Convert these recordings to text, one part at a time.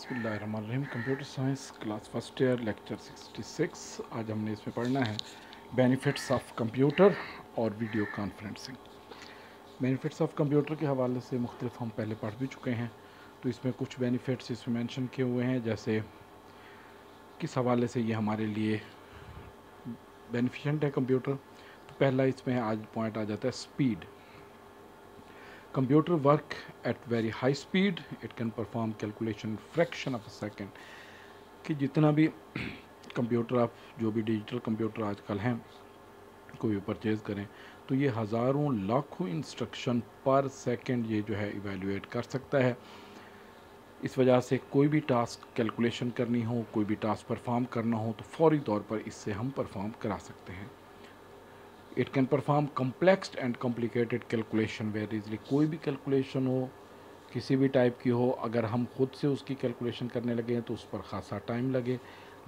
बसमीम computer science class first year, lecture 66 आज हमने इसमें पढ़ना है बेनिफिट्स ऑफ़ कंप्यूटर और video conferencing. Benefits of computer के हवाले से मुख्तलिफ़ हम पहले पढ़ भी चुके हैं तो इसमें कुछ बेनिफिट्स इसमें मेंशन किए हुए हैं। जैसे किस हवाले से ये हमारे लिए बेनिफिशेंट है कंप्यूटर तो पहला इसमें आज पॉइंट आ जाता है speed. Computer work at very high speed. It can perform calculation fraction of a second. कि जितना भी कंप्यूटर आप, जो भी डिजिटल कंप्यूटर आजकल हैं, कोई भी परचेज़ करें तो ये हज़ारों लाखों इंस्ट्रक्शन पर सेकंड ये जो है इवेलुएट कर सकता है। इस वजह से कोई भी टास्क कैलकुलेशन करनी हो, कोई भी टास्क परफॉर्म करना हो तो फौरी तौर पर इससे हम परफॉर्म करा सकते हैं। It can perform complex and complicated calculation very easily कोई भी कैलकुलेशन हो, किसी भी टाइप की हो, अगर हम खुद से उसकी कैलकुलेशन करने लगे तो उस पर ख़ासा टाइम लगे।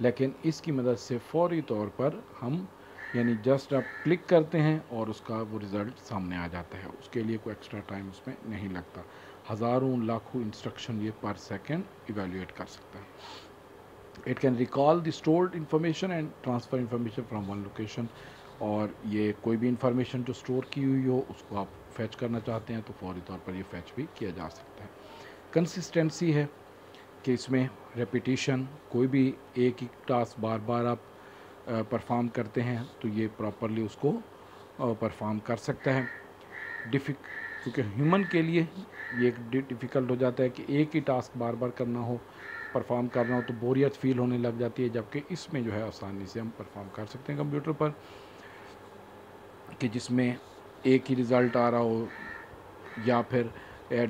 लेकिन इसकी मदद से फौरी तौर पर हम, यानी जस्ट आप क्लिक करते हैं और उसका वो रिज़ल्ट सामने आ जाता है। उसके लिए कोई एक्स्ट्रा टाइम उसमें नहीं लगता। हज़ारों, लाखों इंस्ट्रक्शन ये पर सेकेंड इवेल्यूएट कर सकता है। It can recall the stored information and transfer information from one location और ये कोई भी इंफॉर्मेशन जो स्टोर की हुई हो, उसको आप फैच करना चाहते हैं तो फौरी तौर पर ये फैच भी किया जा सकता है। कंसिस्टेंसी है कि इसमें रेपिटिशन कोई भी एक ही टास्क बार बार आप परफॉर्म करते हैं तो ये प्रॉपरली उसको परफॉर्म कर सकता है। डिफिक क्योंकि ह्यूमन के लिए ये डिफ़िकल्ट हो जाता है कि एक ही टास्क बार बार करना हो परफॉर्म करना हो तो बोरियत फील होने लग जाती है, जबकि इसमें जो है आसानी से हम परफॉर्म कर सकते हैं कंप्यूटर पर। कि जिसमें एक ही रिज़ल्ट आ रहा हो या फिर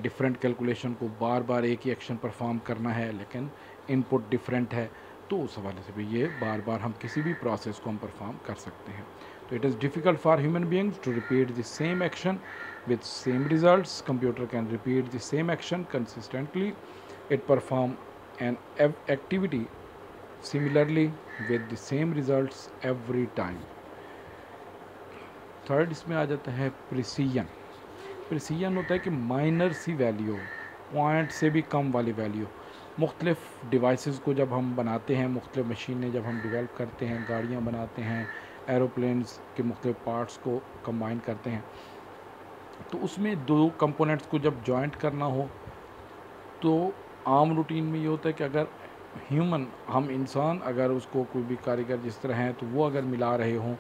डिफरेंट कैलकुलेशन को बार बार एक ही एक्शन परफॉर्म करना है, लेकिन इनपुट डिफरेंट है तो उस हवाले से भी ये बार बार हम किसी भी प्रोसेस को हम परफॉर्म कर सकते हैं। तो it is difficult for human beings to repeat the same action with same results computer can repeat the same action consistently it perform an activity similarly with the same results every time third इसमें आ जाता है precision precision होता है कि minor सी value point से भी कम वाली वैल्यू मुख्तलिफ़ डिवाइसेस को जब हम बनाते हैं, मुख्तलिफ़ मशीनें जब हम डिवेल्प करते हैं, गाड़ियाँ बनाते हैं एरोप्लेन्स के मुख्तलिफ़ पार्ट्स को कंबाइन करते हैं तो उसमें दो कंपोनेंट्स को जब जॉइंट करना हो तो आम रूटीन में ये होता है कि अगर ह्यूमन हम इंसान अगर उसको कोई भी कारीगर जिस तरह हैं तो वो अगर मिला रहे हों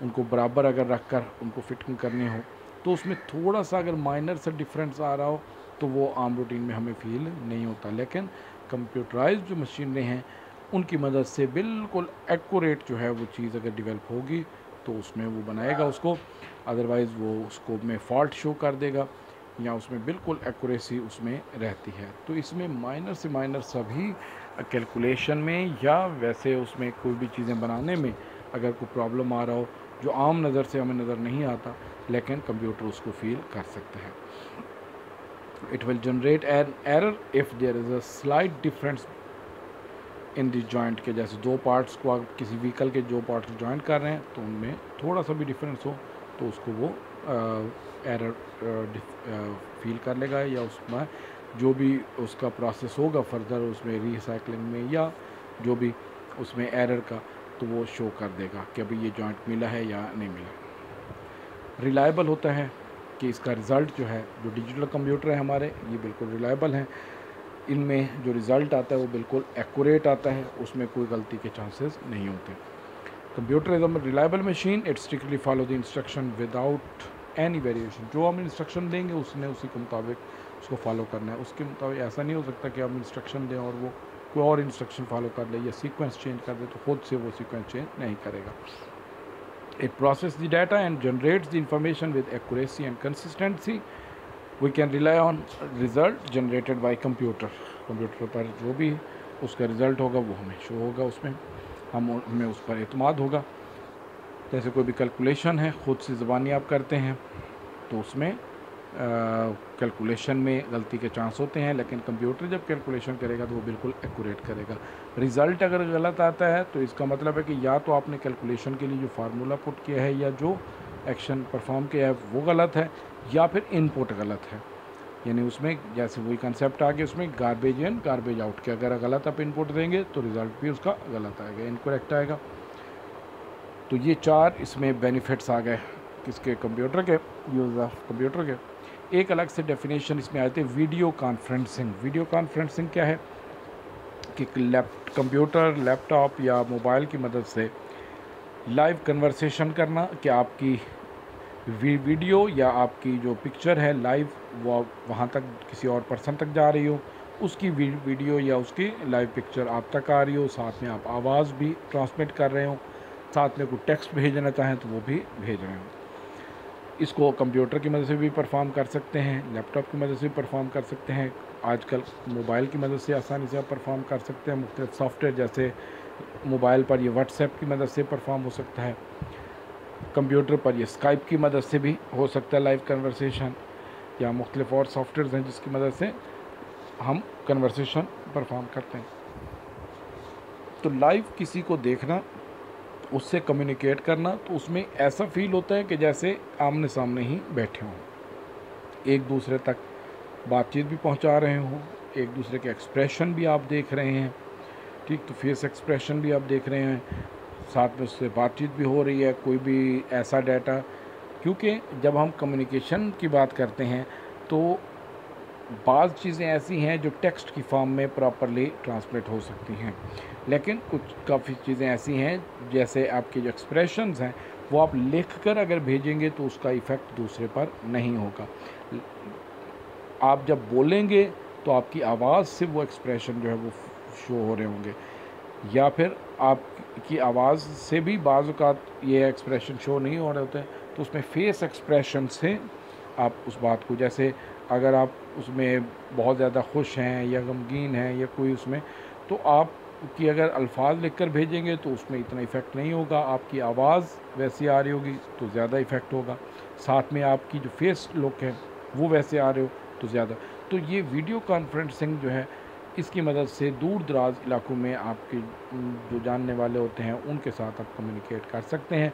उनको बराबर अगर रख कर उनको फिटिंग करनी हो तो उसमें थोड़ा सा अगर माइनर सा डिफरेंस आ रहा हो तो वो आम रूटीन में हमें फील नहीं होता। लेकिन कंप्यूटराइज जो मशीनें हैं उनकी मदद से बिल्कुल एक्यूरेट जो है वो चीज़ अगर डेवलप होगी तो उसमें वो बनाएगा उसको। अदरवाइज़ वो उसको में फॉल्ट शो कर देगा या उसमें बिल्कुल एक्यूरेसी उसमें रहती है। तो इसमें माइनर से माइनर सभी कैलकुलेशन में या वैसे उसमें कोई भी चीज़ें बनाने में अगर कोई प्रॉब्लम आ रहा हो जो आम नज़र से हमें नज़र नहीं आता, लेकिन कंप्यूटर उसको फील कर सकता है। It will generate an error if there is a slight difference in this joint के जैसे दो पार्ट्स को आप किसी व्हीकल के जो पार्ट्स जॉइंट कर रहे हैं तो उनमें थोड़ा सा भी डिफरेंस हो तो उसको वो एरर फील कर लेगा या उसमें जो भी उसका प्रोसेस होगा फर्दर उसमें रिसाइकलिंग में या जो भी उसमें एरर का तो वो शो कर देगा कि अभी ये जॉइंट मिला है या नहीं मिला। रिलायबल होता है कि इसका रिज़ल्ट जो है, जो डिजिटल कंप्यूटर है हमारे, ये बिल्कुल रिलायबल हैं। इनमें जो रिज़ल्ट आता है वो बिल्कुल एक्यूरेट आता है, उसमें कोई गलती के चांसेस नहीं होते। Computer is a reliable machine it strictly follow the instruction without any variation जो हम इंस्ट्रक्शन देंगे, उसने उसी के मुताबिक उसको फॉलो करना है। उसके मुताबिक ऐसा नहीं हो सकता कि हम इंस्ट्रक्शन दें और वो कोई और इंस्ट्रक्शन फॉलो कर ले या सीक्वेंस चेंज कर दे तो खुद से वो सीक्वेंस चेंज नहीं करेगा। It process the data and generates the information with accuracy and consistency we can rely on result generated by computer computer पर जो भी उसका रिज़ल्ट होगा, वो हमें शो होगा उसमें। हम हमें उस पर अतमाद होगा। जैसे कोई भी कैलकुलेशन है, ख़ुद से ज़बानी आप करते हैं तो उसमें कैलकुलेशन में गलती के चांस होते हैं, लेकिन कंप्यूटर जब कैलकुलेशन करेगा तो वो बिल्कुल एक्यूरेट करेगा। रिज़ल्ट अगर गलत आता है तो इसका मतलब है कि या तो आपने कैलकुलेशन के लिए जो फार्मूला पुट किया है या जो एक्शन परफॉर्म किया है, वो गलत है, या फिर इनपुट गलत है। यानी उसमें जैसे वही कंसेप्ट आ गया, उसमें गार्बेज इन गार्बेज आउट के अगर गलत आप इनपुट देंगे तो रिज़ल्ट भी उसका गलत आएगा इनकोरेक्ट आएगा। तो ये चार इसमें बेनिफिट्स आ गए किसके? कंप्यूटर के यूज़ ऑफ़ कंप्यूटर के। एक अलग से डेफिनेशन इसमें आए थे वीडियो कॉन्फ्रेंसिंग वीडियो कॉन्फ्रेंसिंग क्या है? कि लैप कंप्यूटर लैपटॉप या मोबाइल की मदद से लाइव कन्वर्सेशन करना, कि आपकी वीडियो या आपकी जो पिक्चर है लाइव वो वहाँ तक, किसी और पर्सन तक जा रही हो, उसकी वीडियो या उसकी लाइव पिक्चर आप तक आ रही हो, साथ में आप आवाज़ भी ट्रांसमिट कर रहे हो, साथ में कोई टेक्स्ट भेजना चाहें तो वो भी भेज रहे हो। इसको कंप्यूटर की मदद से भी परफॉर्म कर सकते हैं लैपटॉप की मदद से भी परफॉर्म कर सकते हैं। आजकल मोबाइल की मदद से आसानी से आप परफॉर्म कर सकते हैं। मुख्तलिफ़ सॉफ्टवेयर जैसे मोबाइल पर ये व्हाट्सएप की मदद से परफॉर्म हो सकता है। कंप्यूटर पर ये स्काइप की मदद से भी हो सकता है लाइव कन्वर्सेशन या मुख्तलिफ़ और सॉफ्टवेयर हैं जिसकी मदद से हम कन्वर्सेशन परफॉर्म करते हैं। तो लाइव किसी को देखना उससे कम्युनिकेट करना तो उसमें ऐसा फील होता है कि जैसे आमने सामने ही बैठे हों। एक दूसरे तक बातचीत भी पहुँचा रहे हों, एक दूसरे के एक्सप्रेशन भी आप देख रहे हैं। ठीक तो फेस एक्सप्रेशन भी आप देख रहे हैं, साथ में उससे बातचीत भी हो रही है, कोई भी ऐसा डाटा क्योंकि जब हम कम्युनिकेशन की बात करते हैं तो बाज़ चीज़ें ऐसी हैं जो टेक्स्ट की फॉर्म में प्रॉपरली ट्रांसलेट हो सकती हैं। लेकिन कुछ काफ़ी चीज़ें ऐसी हैं, जैसे आपके जो एक्सप्रेशंस हैं, वो आप लिख कर अगर भेजेंगे तो उसका इफ़ेक्ट दूसरे पर नहीं होगा। आप जब बोलेंगे तो आपकी आवाज़ से वो एक्सप्रेशन जो है वो शो हो रहे होंगे। या फिर आपकी आवाज़ से भी बाज़ ये एक्सप्रेशन शो नहीं हो रहे होते तो उसमें फेस एक्सप्रेशन से आप उस बात को, जैसे अगर आप उसमें बहुत ज़्यादा खुश हैं या गमगीन हैं या कोई उसमें तो आप कि अगर अल्फाज लिख कर भेजेंगे तो उसमें इतना इफ़ेक्ट नहीं होगा। आपकी आवाज़ वैसी आ रही होगी तो ज़्यादा इफ़ेक्ट होगा। साथ में आपकी जो फेस लुक है, वो वैसे आ रहे हो तो ज़्यादा। तो ये वीडियो कॉन्फ्रेंसिंग जो है, इसकी मदद से दूर दराज इलाकों में आपके जो जानने वाले होते हैं, उनके साथ आप कम्युनिकेट कर सकते हैं।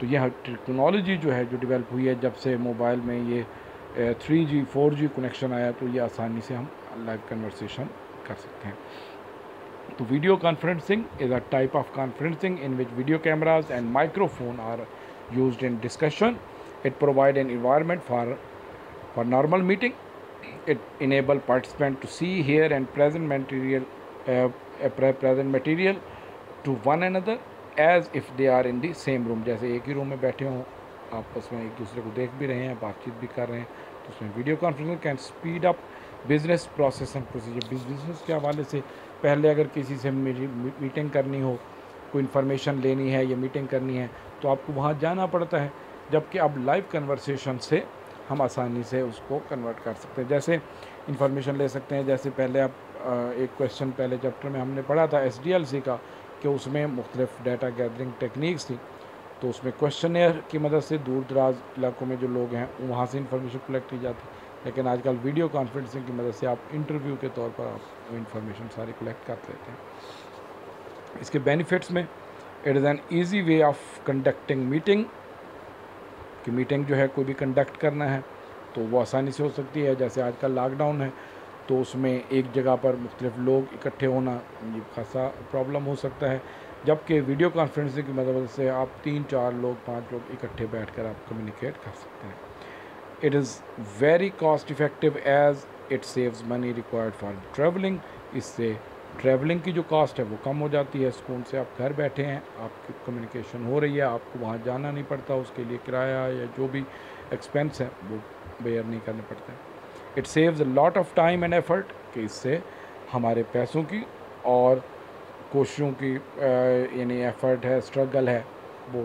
तो यह टेक्नोलॉजी जो है, जो डेवलप हुई है, जब से मोबाइल में ये three G four G connection आया तो ये आसानी से हम लाइव कन्वर्सेशन कर सकते हैं। तो video conferencing is a type of conferencing in which video cameras and microphone are use in discussion it provide an environment for for normal meeting it enable participant to see hear and present material uh, present material to one another as if they are in the same room. जैसे एक ही room में बैठे हों आपस में एक दूसरे को देख भी रहे हैं, बातचीत भी कर रहे हैं तो उसमें video conferencing can speed up business process and procedure business के हवाले से पहले अगर किसी से मीटिंग करनी हो, कोई इन्फॉर्मेशन लेनी है या मीटिंग करनी है तो आपको वहाँ जाना पड़ता है, जबकि अब लाइव कन्वर्सेशन से हम आसानी से उसको कन्वर्ट कर सकते हैं। जैसे इन्फॉर्मेशन ले सकते हैं, जैसे पहले आप एक क्वेश्चन पहले चैप्टर में हमने पढ़ा था एसडीएलसी का, कि उसमें मुख्तलिफ़ डाटा गैदरिंग टेक्निक्स थी। तो उसमें क्वेश्चन की मदद से दूर दराज इलाकों में जो लोग हैं वहाँ से इन्फॉर्मेशन कलेक्ट की जाती लेकिन आजकल वीडियो कॉन्फ्रेंसिंग की मदद से आप इंटरव्यू के तौर पर आप इन्फॉर्मेशन सारी कलेक्ट कर लेते हैं। इसके बेनिफिट्स में it is an easy way of conducting meeting कि मीटिंग जो है कोई भी कंडक्ट करना है तो वो आसानी से हो सकती है। जैसे आजकल लॉकडाउन है तो उसमें एक जगह पर मुख्तलिफ़ लोग इकट्ठे होना ये खासा प्रॉब्लम हो सकता है। जबकि वीडियो कॉन्फ्रेंसिंग की मदद से आप तीन, चार लोग, पाँच लोग इकट्ठे बैठ कर आप कम्युनिकेट कर सकते हैं। It is very cost effective as it saves money required for travelling इससे ट्रैवलिंग की जो कास्ट है वो कम हो जाती है। स्कूल से आप घर बैठे हैं, आपकी कम्युनिकेशन हो रही है, आपको वहाँ जाना नहीं पड़ता, उसके लिए किराया या जो भी एक्सपेंस है वो बेयर नहीं करने पड़ते। It saves a lot of time and effort कि इससे हमारे पैसों की और कोशिशों की यानी एफर्ट है स्ट्रगल है, वो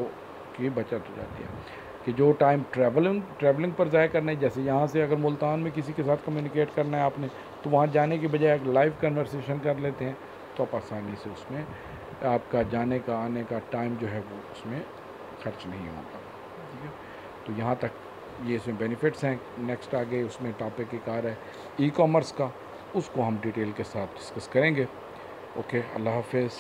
की बचत हो जाती है। कि जो टाइम ट्रैवलिंग ट्रैवलिंग पर ज़ाय करना है, जैसे यहाँ से अगर मुल्तान में किसी के साथ कम्युनिकेट करना है आपने तो वहाँ जाने की बजाय एक लाइव कन्वर्सेशन कर लेते हैं तो आप आसानी से उसमें, आपका जाने का, आने का टाइम जो है वो उसमें खर्च नहीं होगा। ठीक है? तो यहाँ तक ये इसमें बेनिफिट्स हैं। नेक्स्ट आगे उसमें टॉपिक एक आ रहा है ई कॉमर्स का, उसको हम डिटेल के साथ डिस्कस करेंगे। ओके अल्लाह हाफिज़